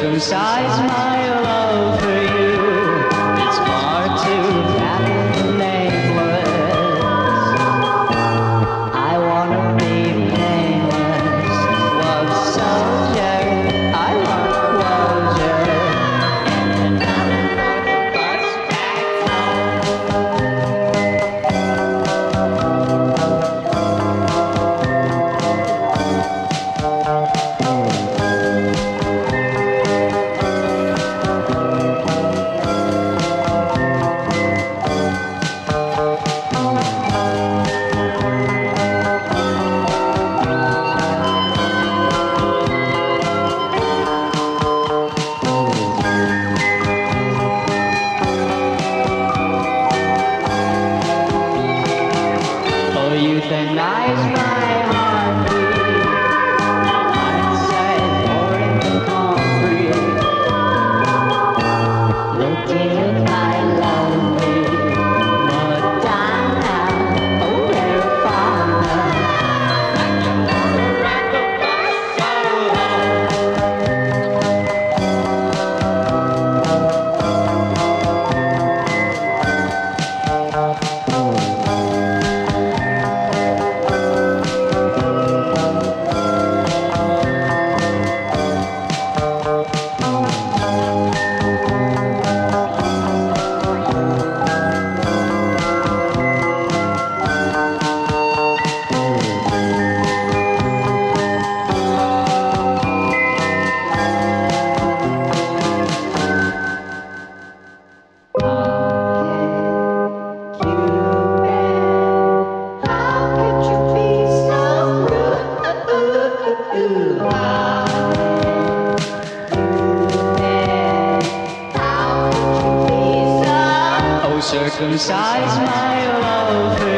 circumcise my love. Euthanize my heartbeat. Outside, pouring the concrete. Did my Circumcise my love.